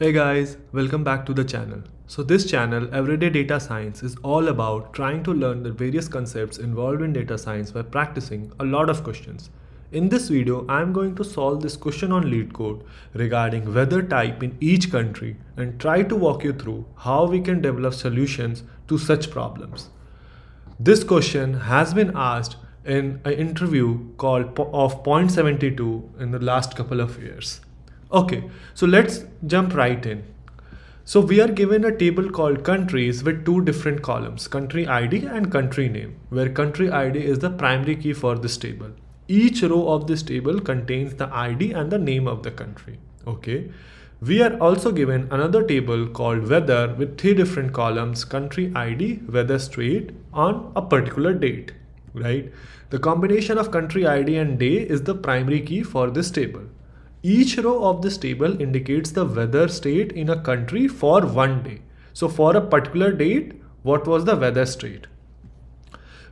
Hey guys, welcome back to the channel. So this channel, Everyday Data Science, is all about trying to learn the various concepts involved in data science by practicing a lot of questions. In this video, I am going to solve this question on LeetCode regarding weather type in each country and try to walk you through how we can develop solutions to such problems. This question has been asked in an interview called of Point 72 in the last couple of years. Okay, so let's jump right in. So we are given a table called countries with two different columns, country ID and country name, where country ID is the primary key for this table. Each row of this table contains the ID and the name of the country. Okay. We are also given another table called weather with three different columns, country ID, weather state on a particular date, right? The combination of country ID and day is the primary key for this table. Each row of this table indicates the weather state in a country for one day. So for a particular date, what was the weather state?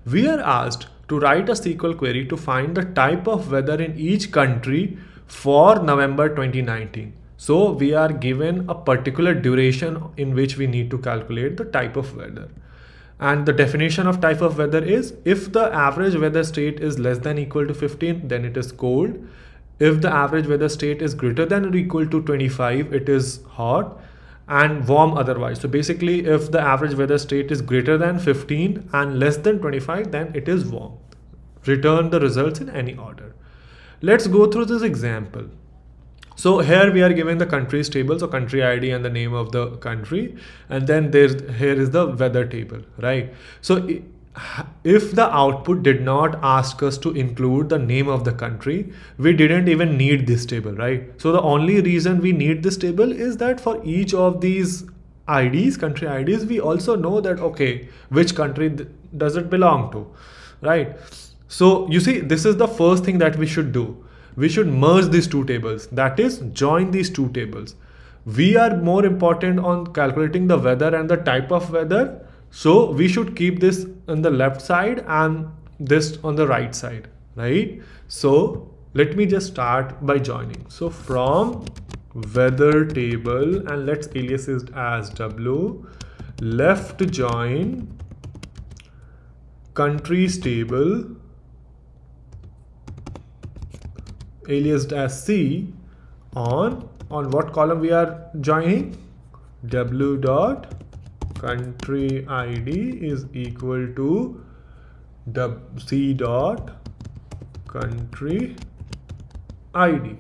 We are asked to write a SQL query to find the type of weather in each country for November 2019. So we are given a particular duration in which we need to calculate the type of weather. And the definition of type of weather is if the average weather state is less than equal to 15, then it is cold if the average weather state is greater than or equal to 25, it is hot and warm otherwise. So basically, if the average weather state is greater than 15 and less than 25, then it is warm. Return the results in any order. Let's go through this example. So here we are given the countries table, so country ID and the name of the country, and then there's here is the weather table, right? So if the output did not ask us to include the name of the country, we didn't even need this table, right? So the only reason we need this table is that for each of these IDs, country IDs, we also know that, okay, which country does it belong to, right? So you see, this is the first thing that we should do. We should merge these two tables, that is join these two tables. We are more important on calculating the weather and the type of weather so we should keep this on the left side and this on the right side, right? So let me just start by joining. So from weather table and let's alias it as W left join countries table aliased as C on on what column we are joining W dot country id is equal to c dot country id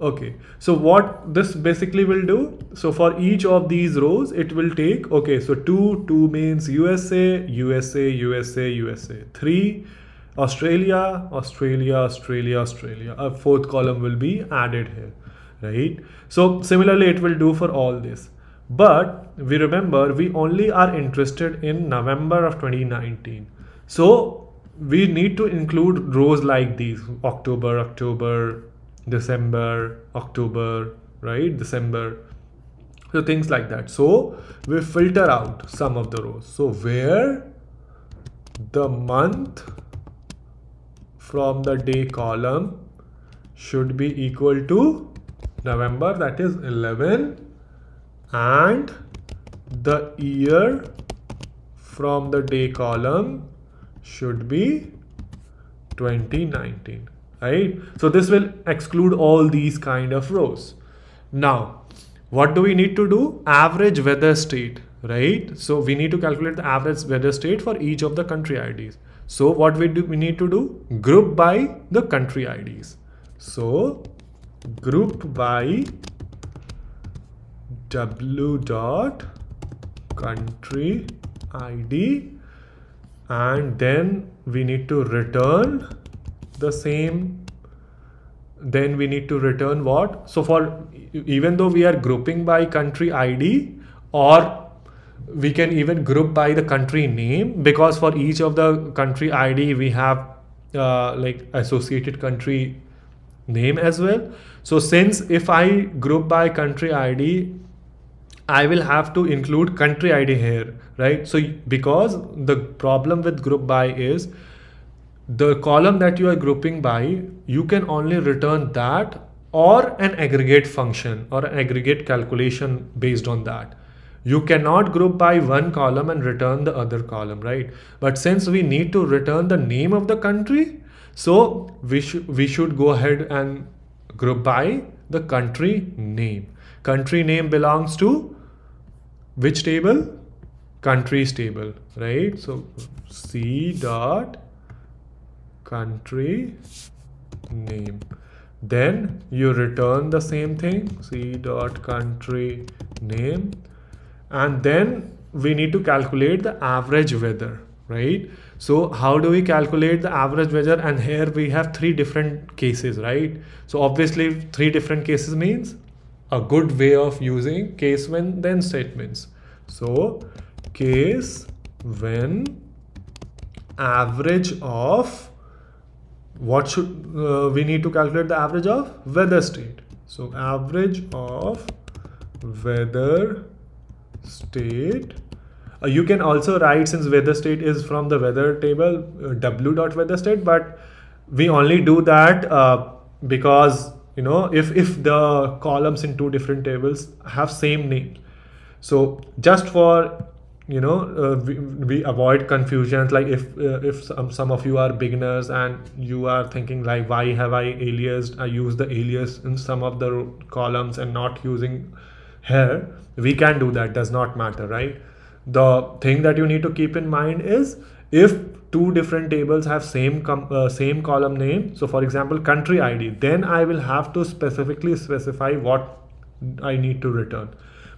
okay so what this basically will do so for each of these rows it will take okay so 2 2 means usa usa usa usa 3 australia australia australia australia. A fourth column will be added here right? So similarly it will do for all this but we remember we only are interested in November of 2019. So we need to include rows like these October, October, December, October, right? December. So things like that. So we filter out some of the rows. So where the month from the day column should be equal to November that is 11 and the year from the day column should be 2019 right? So this will exclude all these kind of rows. Now what do we need to do? Average weather state right? So we need to calculate the average weather state for each of the country IDs so what we do we need to do? Group by the country IDs so group by w dot country id and then we need to return the same. Then we need to return what? So for even though we are grouping by country id or we can even group by the country name because for each of the country id we have uh, like associated country name as well. So since if i group by country id I will have to include country ID here, right? So because the problem with group by is the column that you are grouping by, you can only return that or an aggregate function or an aggregate calculation based on that. You cannot group by one column and return the other column, right? But since we need to return the name of the country, so we should we should go ahead and group by the country name. Country name belongs to which table? Countries table, right? So C dot country name. Then you return the same thing, C dot country name. And then we need to calculate the average weather, right? So how do we calculate the average weather? And here we have three different cases, right? So obviously three different cases means a good way of using case when then statements. So case when average of what should uh, we need to calculate the average of weather state. So average of weather state uh, you can also write since weather state is from the weather table uh, w dot weather state but we only do that uh, because you know if if the columns in two different tables have same name. So just for you know uh, we, we avoid confusions like if uh, if some, some of you are beginners and you are thinking like why have i aliased i use the alias in some of the columns and not using here we can do that. Does not matter right? The thing that you need to keep in mind is if two different tables have same uh, same column name so for example country id then i will have to specifically specify what i need to return.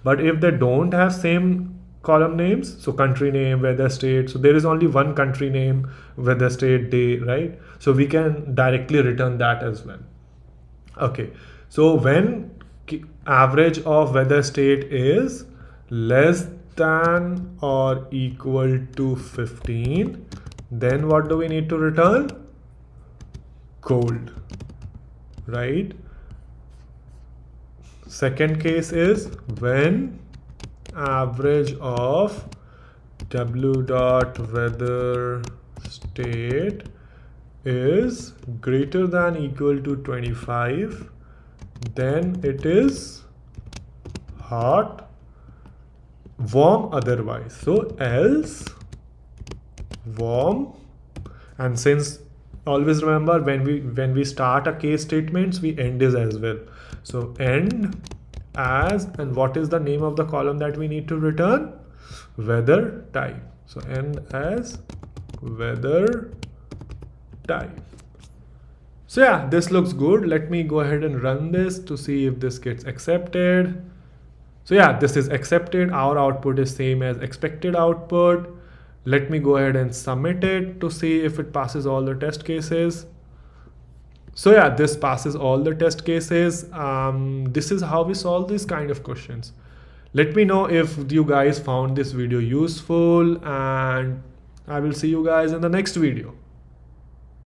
But if they don't have same column names so country name weather state so there is only one country name weather state day right? So we can directly return that as well. Okay so when average of weather state is less than or equal to 15 then what do we need to return? Cold right? Second case is when average of w dot weather state is greater than equal to 25 then it is hot warm otherwise. So else warm. And since always remember when we when we start a case statements we end is as well. So end as and what is the name of the column that we need to return? Weather type so end as weather type so yeah this looks good. Let me go ahead and run this to see if this gets accepted so yeah, this is accepted. Our output is same as expected output. Let me go ahead and submit it to see if it passes all the test cases. So yeah, this passes all the test cases. Um, this is how we solve these kind of questions. Let me know if you guys found this video useful and I will see you guys in the next video.